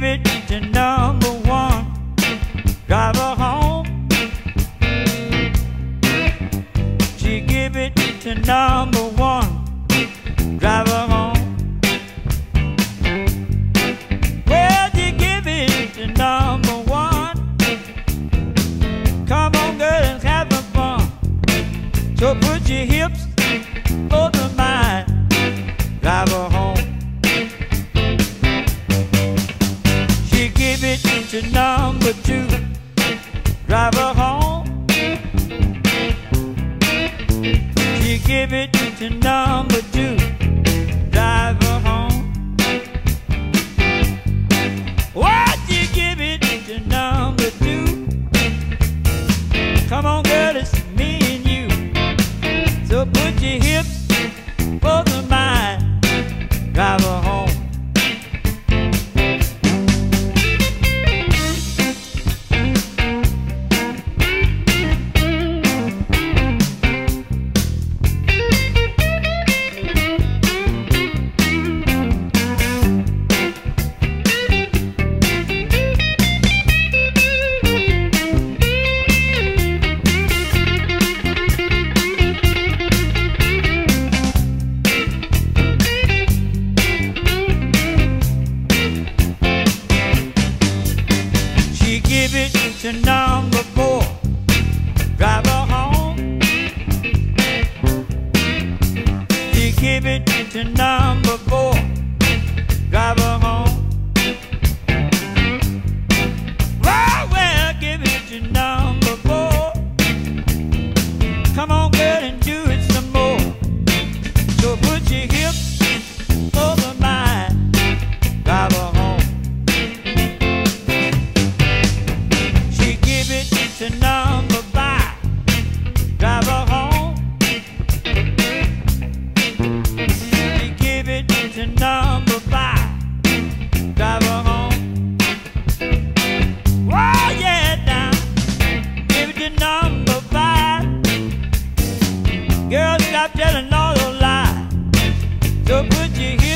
give it to number one. Drive her home. She give it to number one. Drive her home. Well, you give it to number one. Come on, girl, and have fun. So put your hips over mine. Drive her home. To number two. Drive her home. She give it to number two. Drive her home. What you give it to number two? Come on, girl, it's me and you. So put your hips to number four. Drive her home. It to number four. telling all the lies. So put your